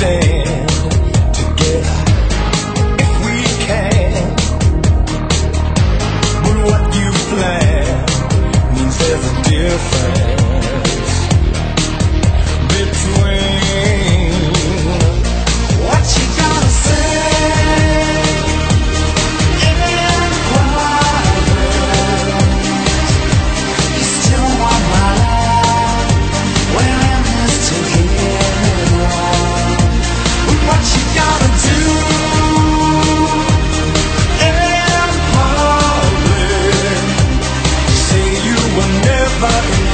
stay. were never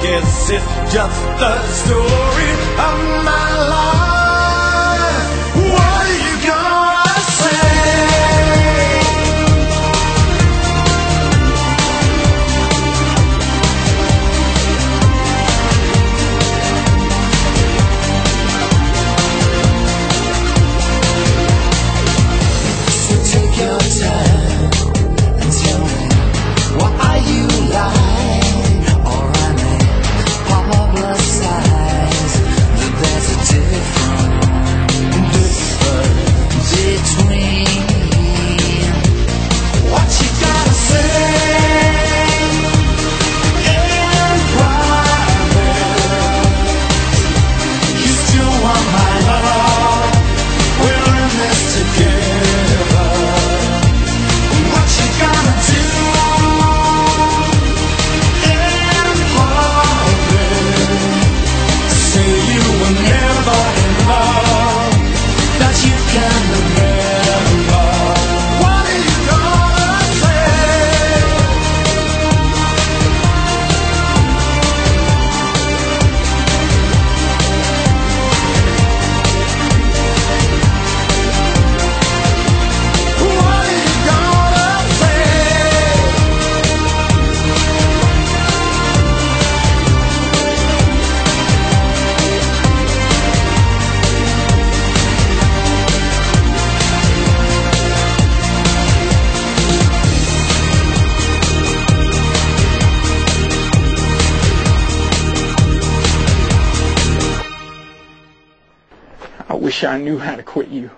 guess it's just the story of my life. wish I knew how to quit you.